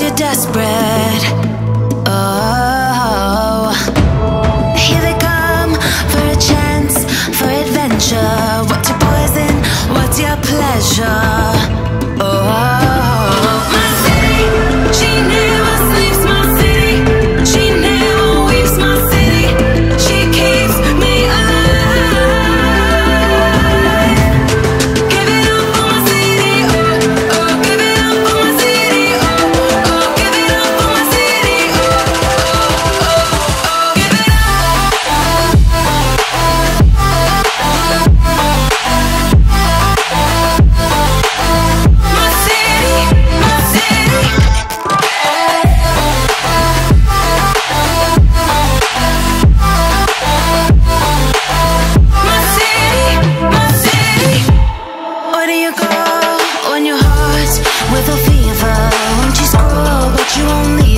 you're desperate. girl on your heart with a fever. Won't you scroll, but you won't leave?